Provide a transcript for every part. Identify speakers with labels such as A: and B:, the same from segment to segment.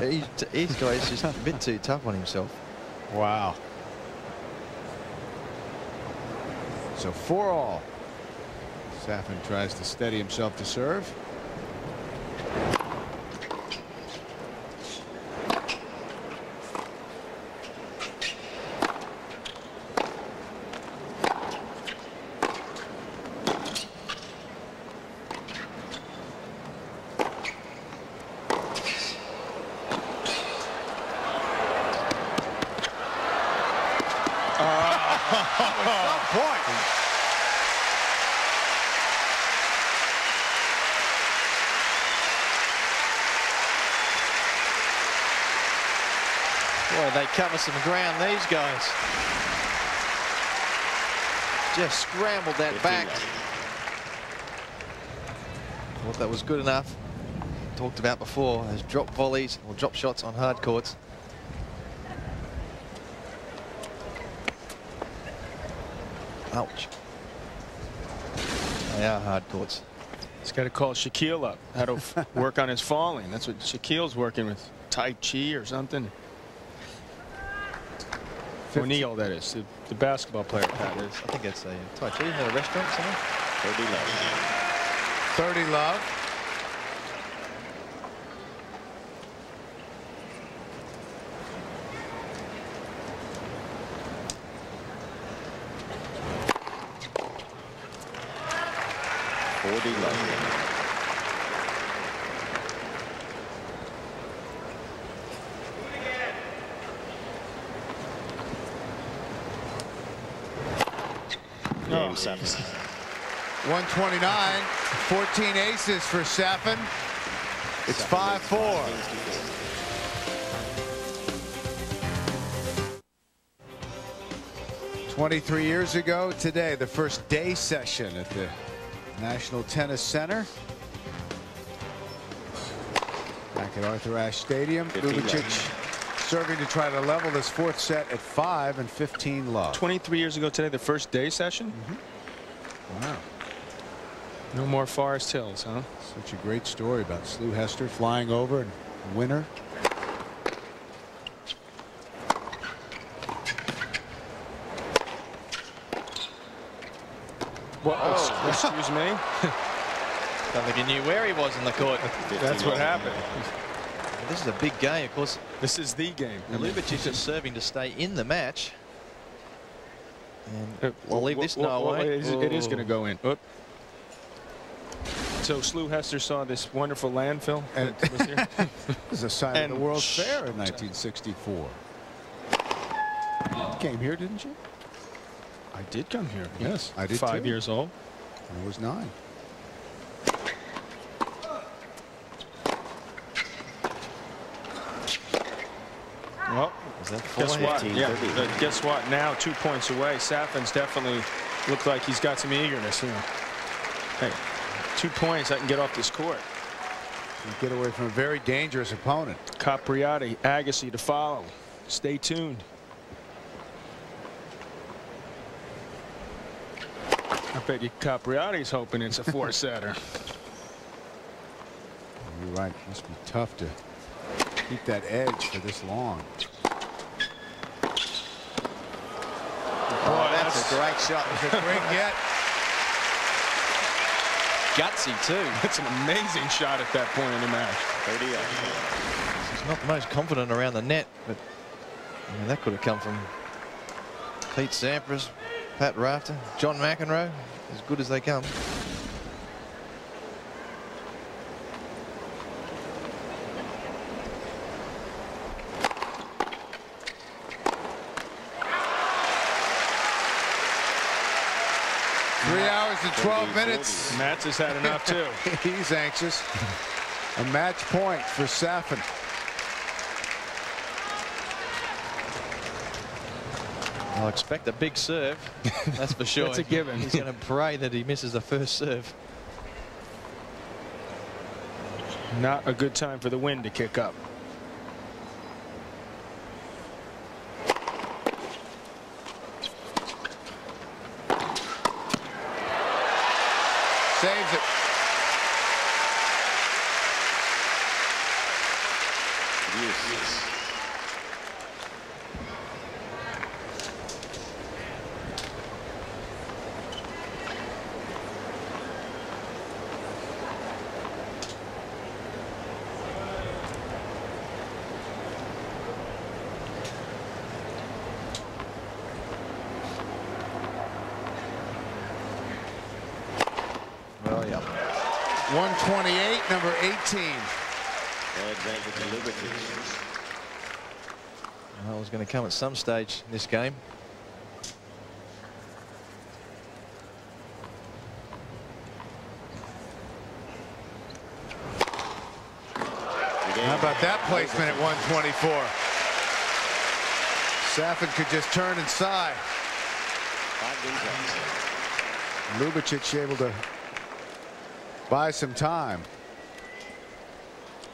A: he's, he's guy's just a bit too tough on himself.
B: Wow. So four all. Safin tries to steady himself to serve.
A: Boy, they cover some ground, these guys. Just scrambled that back. Thought that was good enough. Talked about before as drop volleys or drop shots on hard courts. Ouch. They are hard courts.
C: He's got to call Shaquille up how to work on his falling. That's what Shaquille's working with. Tai Chi or something. O'Neal, that is. The, the basketball player, Pat.
A: It is. I think it's a Tai Chi. Isn't it a restaurant somewhere?
D: 30 love.
B: 30 love.
D: Forty love. Game seven.
B: 129. 14 aces for Safin. It's 5-4. Twenty-three years ago today, the first day session at the National Tennis Center. Back at Arthur Ashe Stadium,
D: 15
B: Ljubicic serving to try to level this fourth set at five and 15 love.
C: 23 years ago today, the first day session. Mm-hmm.
B: Wow.
C: No more Forest Hills, huh?
B: Such a great story about Slew Hester flying over and winner.
C: Whoa, oh. excuse me.
A: Don't think he knew where he was in the court.
C: That's what happened.
A: This is a big game, of course.
C: This is the game.
A: Ljubicic is just serving to stay in the match. And
C: Uh,
A: we'll leave this no way.
C: It is, it is going to
A: Oh.
C: go in. Oop. So Slew Hester saw this wonderful landfill.
B: And-
C: that was here.
B: It was a sign of the World's. Fair in 1964. You came here, didn't you?
C: I did come here.
B: Yes, I did
C: Five
B: too.
C: years old.
B: I was nine.
C: Well,
A: Is that
C: guess what? Yeah.
D: 30.
C: uh, guess what? Now two points away. Safin's definitely looked like he's got some eagerness. You know. Hey, two points. I can get off this court.
B: You get away from a very dangerous opponent.
C: Capriati, Agassi to follow. Stay tuned. I bet you Capriati's hoping it's a four-setter.
B: You're right. Must be tough to keep that edge for this long.
A: Oh, that's a great shot.
B: Great get.
A: Gutsy, too.
C: That's an amazing shot at that point in the match.
D: 30 up.
A: He's not the most confident around the net, but I mean, that could have come from Pete Sampras, Pat Rafter, John McEnroe, as good as they come.
B: Three hours and 12 minutes.
C: Mats has had enough too.
B: He's anxious. A match point for Safin.
A: I'll expect a big serve. That's for sure.
C: That's a given.
A: He's going to pray that he misses the first serve.
C: Not a good time for the wind to kick up.
B: saves it.
A: Yes. yes.
B: 128, number 18.
D: Advantage.
A: Well, it was going to come at some stage in this game.
B: How about that placement at 124? Safin could just turn and sigh.
D: Five.
B: Ljubicic able to buy some time.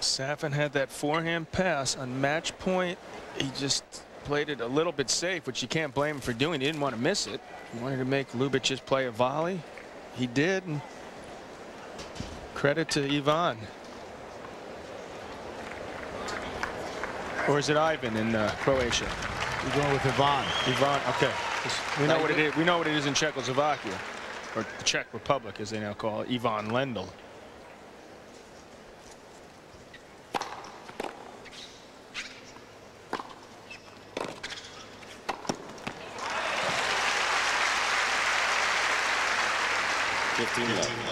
C: Safin had that forehand pass on match point. He just played it a little bit safe, which you can't blame him for doing. He didn't want to miss it. He wanted to make Ljubicic just play a volley. He did. And credit to Ivan. Or is it Ivan in uh, Croatia?
B: We're going with Ivan.
C: Ivan, okay. We know what it is. We know what it is in Czechoslovakia, or the Czech Republic, as they now call it. Ivan Lendl.
D: Fifteen left.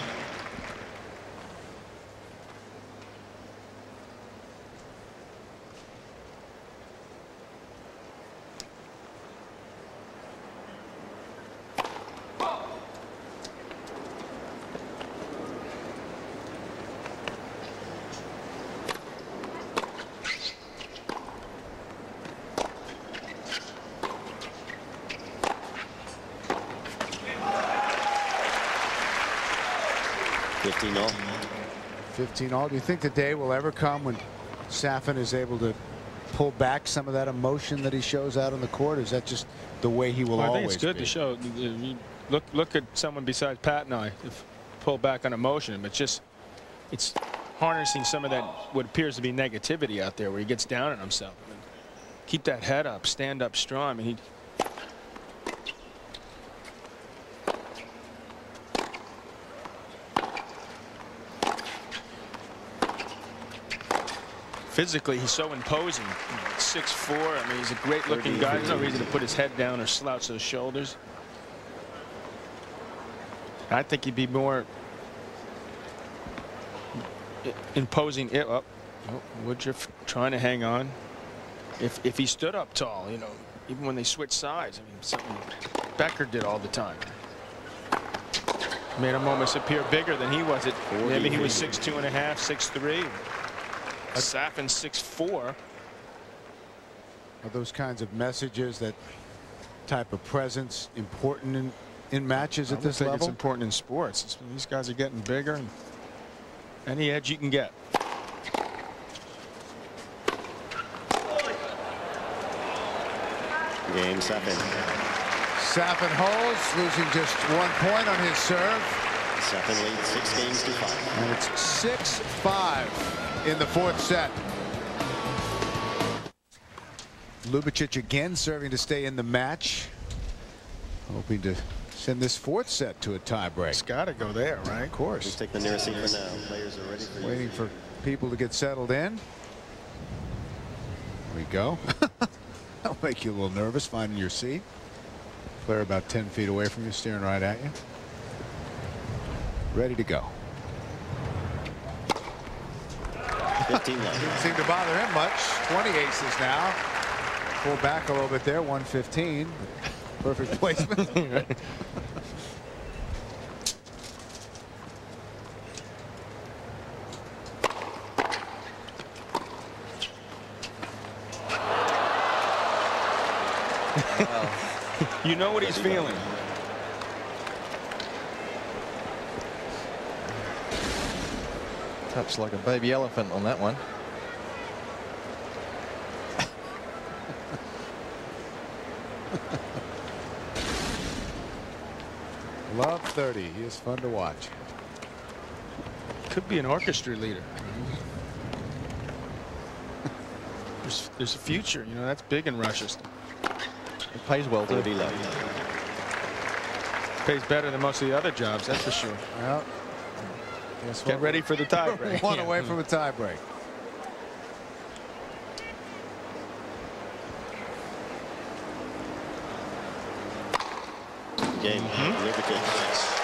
D: Fifteen all.
B: 15 all. Do you think the day will ever come when Safin is able to pull back some of that emotion that he shows out on the court? Or is that just the way he will
C: Well, I
B: always
C: think it's good
B: be?
C: to show. Uh, look, look at someone besides Pat and I. If pull back on emotion, but just it's harnessing some of that what appears to be negativity out there, where he gets down on himself. I mean, keep that head up, stand up strong. I mean, he. Physically, he's so imposing. 6'4". I mean, he's a great looking guy. There's no reason to put his head down or slouch those shoulders. I think he'd be more imposing. It up. Oh, Woodruff trying to hang on. If if he stood up tall, you know, even when they switched sides, I mean, something Becker did all the time. Made him almost appear bigger than he was. At maybe he was six two and a half, six three. Safin six four.
B: Are those kinds of messages, that type of presence, important in, in matches
C: I
B: at
C: would
B: this
C: think it's important in sports. It's- these guys are getting bigger. And any edge you can get.
D: Game seven.
B: Safin holds, losing just one point on his serve.
D: Seven leads six games to five.
B: And it's 6-5 in the fourth set. Ljubicic again serving to stay in the match. Hoping to send this fourth set to a tiebreak.
C: It's got to go there, right?
B: Of course.
D: Please
B: course.
D: take the nearest seat for now. Players are ready for you.
B: Waiting for people to get settled in. There we go. That'll make you a little nervous finding your seat. Player about 10 feet away from you, staring right at you. Ready to go.
D: Fifteen
B: Didn't seem to bother him much. 20 aces now. Pull back a little bit there, 115. Perfect placement.
C: You know what he's feeling.
A: Touched like a baby elephant on that one.
B: Love 30. He is fun to watch.
C: Could be an orchestra leader. there's there's a future. You know, that's big in Russia.
A: It pays well too.
D: 40 left.
C: Pays better than most of the other jobs, that's for sure.
B: Well, guess
C: Get ready for the tie break.
B: One
C: Yeah.
B: away from a tie break.
D: Game.
C: Mm-hmm.
D: Ljubicic.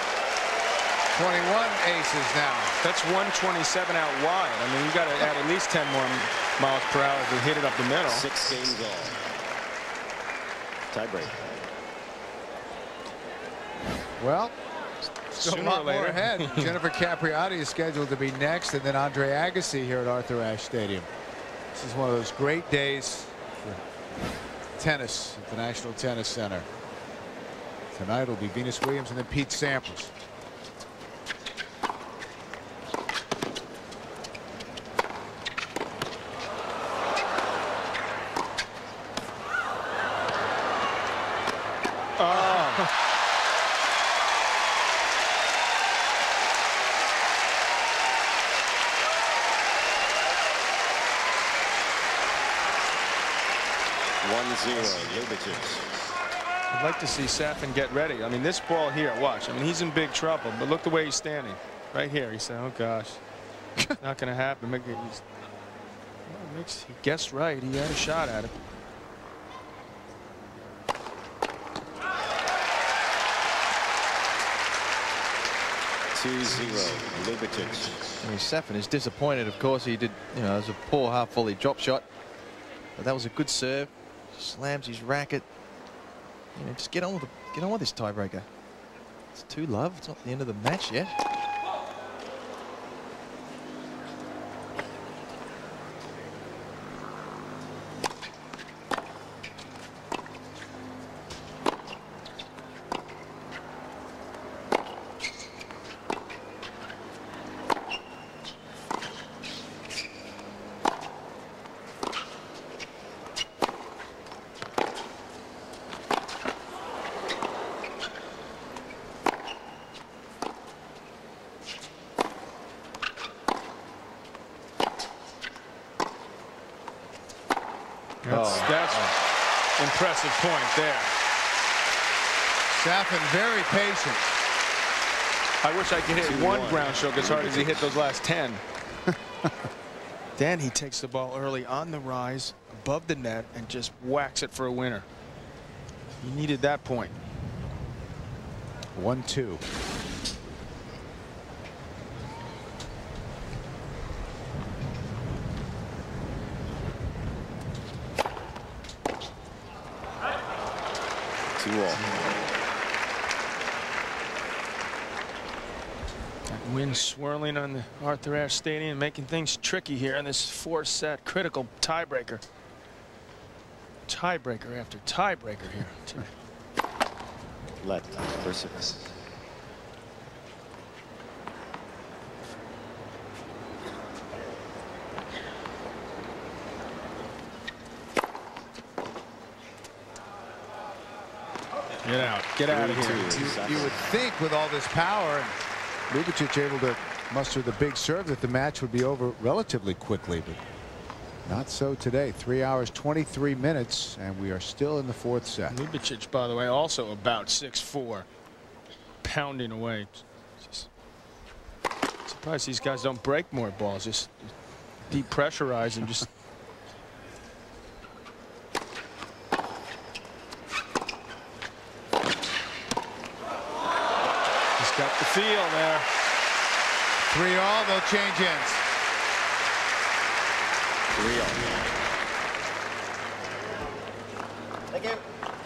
B: 21 aces now.
C: That's 127 out wide. I mean, you got to add at least 10 more miles per hour to hit it up the middle.
D: Six games all. Tie break.
B: Well, still
C: Sooner or later.
B: ahead. Jennifer Capriati is scheduled to be next, and then Andre Agassi here at Arthur Ashe Stadium. This is one of those great days for tennis at the National Tennis Center. Tonight will be Venus Williams and then Pete Sampras.
D: One zero. Ljubicic.
C: I'd like to see Safin get ready. I mean, this ball here, watch. I mean, he's in big trouble, but look the way he's standing. Right here. He said, oh, gosh. Not going to happen. Make it, he's, well, makes, he guessed right. He had a shot at it.
D: Two zero. Ljubicic.
A: I mean, Safin is disappointed. Of course, he did. You know, it was a poor half volley drop shot, but that was a good serve. Slams his racket. You know, just get on with the, get on with this tiebreaker. It's two love. It's not the end of the match yet.
C: That's,
A: Oh.
C: that's impressive point there.
B: Safin very patient.
C: I wish I could hit
D: Two
C: one
D: one.
C: ground stroke as hard as he hit those last 10. then he takes the ball early on the rise above the net and just whacks it for a winner. He needed that point.
B: One two.
D: Two all.
C: That wind swirling on the Arthur Ashe Stadium, making things tricky here in this four-set critical tiebreaker. Tiebreaker after tiebreaker here.
D: Let. First service.
C: Get out. Get out of here.
B: You, you would think with all this power and able to muster the big serve that the match would be over relatively quickly, but not so today. Three hours, 23 minutes, and we are still in the fourth set.
C: Ljubicic, by the way, also about six-four, pounding away. Just surprised these guys don't break more balls. Just depressurize and just. He's got the feel there.
B: Three all, they'll change ends.
D: Three all.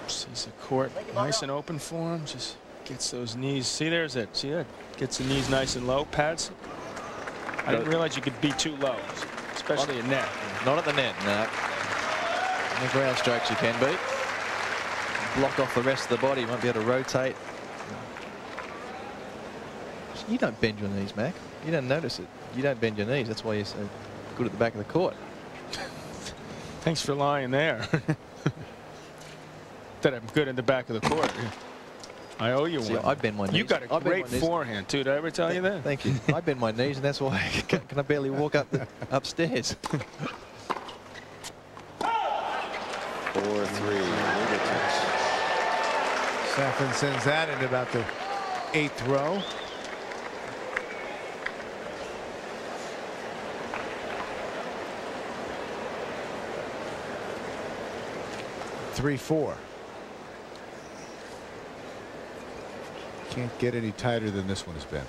C: Sees the court nice and open for him. Just gets those knees. See, there's it. See that? Gets the knees nice and low. Pads. I didn't realize you could be too low, especially a net.
A: Not at the net, no. On the ground strokes you can be. Block off the rest of the body. You won't be able to rotate. You don't bend your knees, Mac. You don't notice it. You don't bend your knees. That's why you're so good at the back of the court.
C: Thanks for lying there. that I'm good in the back of the court. I owe you
A: See,
C: one.
A: I bend my knees.
C: You got a
A: I
C: great forehand, too. Did I ever tell you that?
A: Thank you. I bend my knees, and that's why I can, can I barely walk up the, upstairs.
D: 4-3. Ljubicic.
B: Safin sends that in about the eighth row. Three, four. Can't get any tighter than this one has been.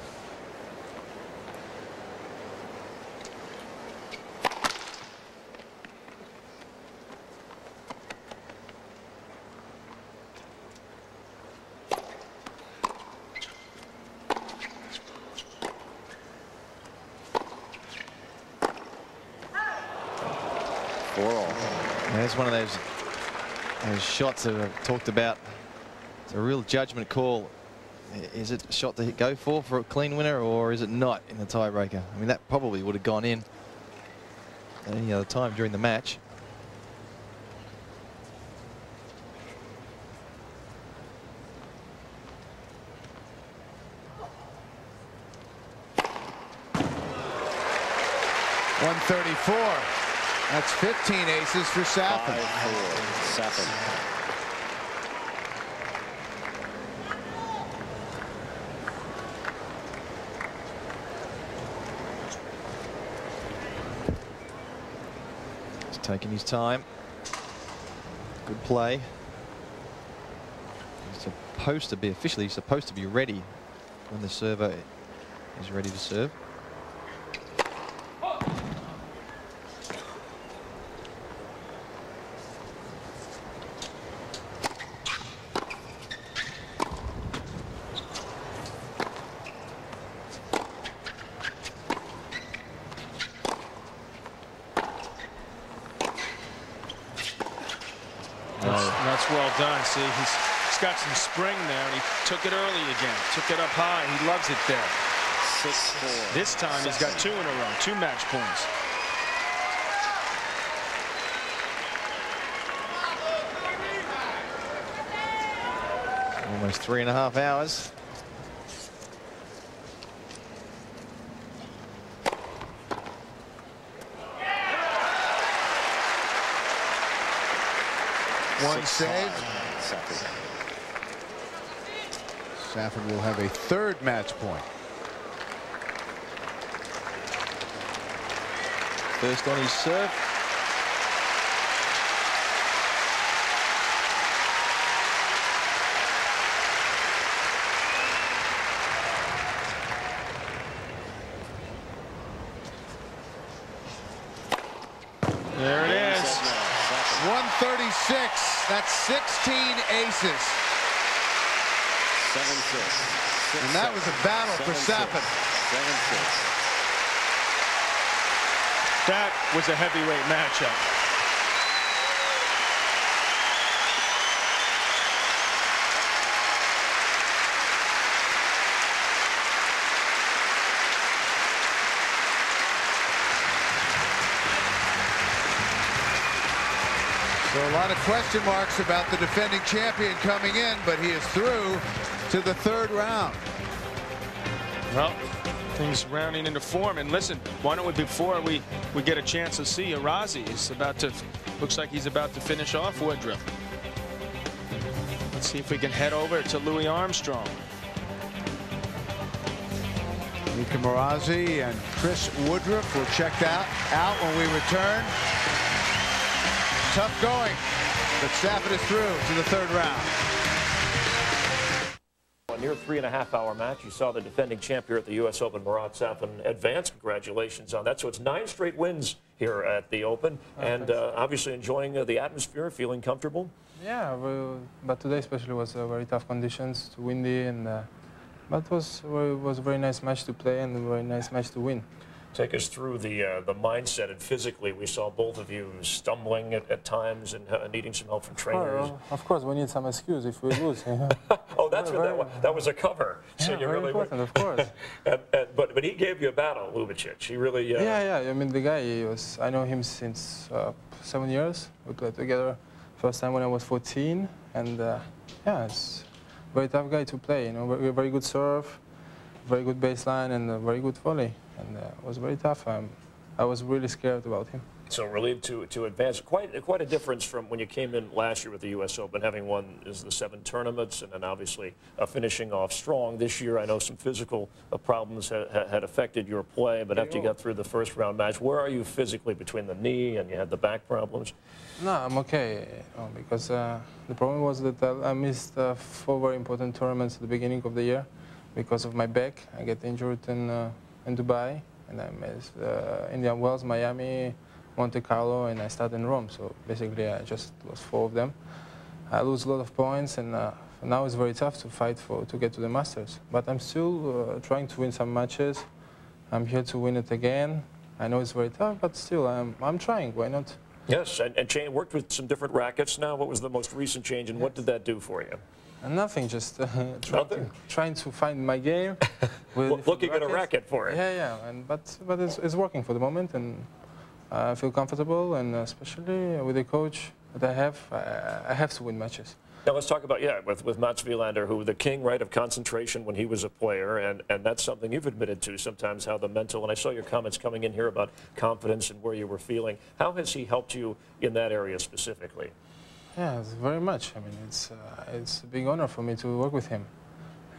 D: Four
A: one of those, those shots that I've talked about. It's a real judgment call. Is it a shot to go for for a clean winner or is it not in the tiebreaker? I mean, that probably would have gone in at any other time during the match.
B: One thirty-four. That's 15 aces for Safin.
D: 5-4. Safin.
A: He's taking his time. Good play. He's supposed to be officially he's supposed to be ready when the server is ready to serve.
C: That's, that's well done. See, he's, he's got some spring there, and he took it early again. Took it up high. He loves it there.
D: 6-4.
C: This time he's got two in a row, two match points.
A: Almost three and a half hours.
B: One
D: 6-5.
B: save.
D: Safin.
B: Safin will have a third match point.
A: First on his serve.
C: There it is.
B: 136. That's 16 aces.
D: 7-6.
B: And that was a battle for Safin.
D: 7-6.
C: That was a heavyweight matchup.
B: So a lot of question marks about the defending champion coming in, but he is through to the third round.
C: Well, things rounding into form. And listen, why don't we, before we, we get a chance to see Arazi, he's about to, looks like he's about to finish off Woodruff. Let's see if we can head over to Louis Armstrong.
B: Mika Marazi and Chris Woodruff will check that out when we return. Tough going, but Stafford is through to the third round.
E: A near three and a half hour match. You saw the defending champion at the U.S. Open, Marat Safin, advance. Congratulations on that. So it's nine straight wins here at the Open, and uh, obviously enjoying uh, the atmosphere, feeling comfortable.
F: Yeah, well, but today especially was uh, very tough conditions, windy, and uh, but it was it was a very nice match to play and a very nice match to win.
E: Take us through the uh, the mindset and physically. We saw both of you stumbling at, at times and uh, needing some help from trainers.
F: Well, of course, we need some excuse if we lose. yeah,
E: oh, that's what that was. That was a cover. So you
F: very
E: really
F: important, of course.
E: and, and, but but he gave you a battle, Ljubicic. He really. Uh,
F: yeah, yeah. I mean, the guy he was. I know him since uh, seven years. We played together. First time when I was 14, and uh, yeah, it's a very tough guy to play. You know, very, very good serve, very good baseline, and a very good volley. And uh, it was very tough. Um, I was really scared about him.
E: So relieved to to advance. Quite quite a difference from when you came in last year with the U.S. Open, having won is the seven tournaments, and then obviously uh, finishing off strong. This year, I know some physical uh, problems ha had affected your play, but after you got through the first round match, where are you physically between the knee and you had the back problems?
F: No, I'm okay uh, because uh, the problem was that I missed uh, four very important tournaments at the beginning of the year because of my back. I get injured in uh, in Dubai, and I missed Indian Wells, Miami. Monte Carlo and I started in Rome. So basically, I just lost four of them. I lose a lot of points, and uh, now it's very tough to fight for to get to the Masters. But I'm still uh, trying to win some matches. I'm here to win it again. I know it's very tough, but still, I'm I'm trying. Why not?
E: Yes, and, and worked with some different rackets now. What was the most recent change, and what did that do for you?
F: Nothing, just uh, trying, to, trying to find my game.
E: Looking at a racket for it.
F: Yeah, yeah, and but but it's, it's working for the moment, and I feel comfortable, and especially with the coach that I have, I have to win matches.
E: Now let's talk about yeah with with Mats Wilander, who the king right of concentration when he was a player, and and that's something you've admitted to sometimes how the mental. And I saw your comments coming in here about confidence and where you were feeling. How has he helped you in that area specifically?
F: Yeah, very much. I mean, it's uh, it's a big honor for me to work with him.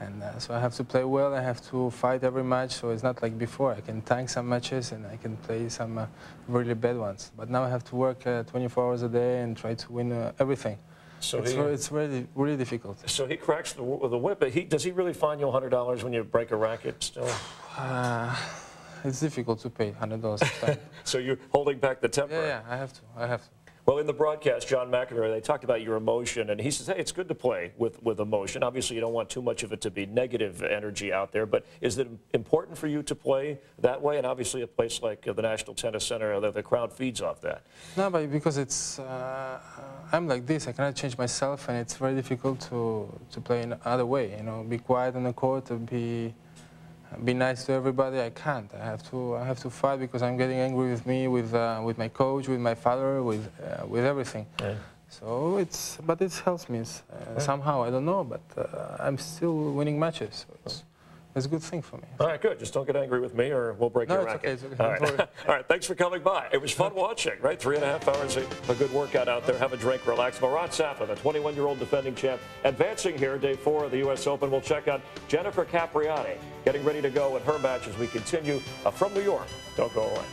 F: And uh, so I have to play well. I have to fight every match. So it's not like before. I can tank some matches and I can play some uh, really bad ones. But now I have to work uh, 24 hours a day and try to win uh, everything. So it's, he, very, it's really, really difficult.
E: So he cracks the, the whip. He, does he really fine you $100 when you break a racket still?
F: Uh, it's difficult to pay $100
E: so you're holding back the temper?
F: Yeah, yeah, I have to. I have to.
E: Well, in the broadcast, John McEnroe, they talked about your emotion, and he says, hey, it's good to play with, with emotion. Obviously, you don't want too much of it to be negative energy out there, but is it important for you to play that way? And obviously, a place like the National Tennis Center, the, the, crowd feeds off that.
F: No, but because it's, uh, I'm like this, I cannot change myself, and it's very difficult to, to play in another way, you know, be quiet on the court, be be nice to everybody. I can't. I have to. I have to fight because I'm getting angry with me, with uh, with my coach, with my father, with uh, with everything. Yeah. So it's, but it helps me uh, yeah. somehow. I don't know, but uh, I'm still winning matches. So it's, a good thing for me.
E: All right, good. Just don't get angry with me or we'll break
F: no,
E: your racket.
F: Okay, it's okay.
E: All right. All right, thanks for coming by. It was fun watching, right? Three and a half hours, a good workout out there. Have a drink, relax. Marat Safin, the 21-year-old defending champ, advancing here, day four of the U.S. Open. We'll check out Jennifer Capriati getting ready to go in her match as we continue uh, from New York. Don't go away.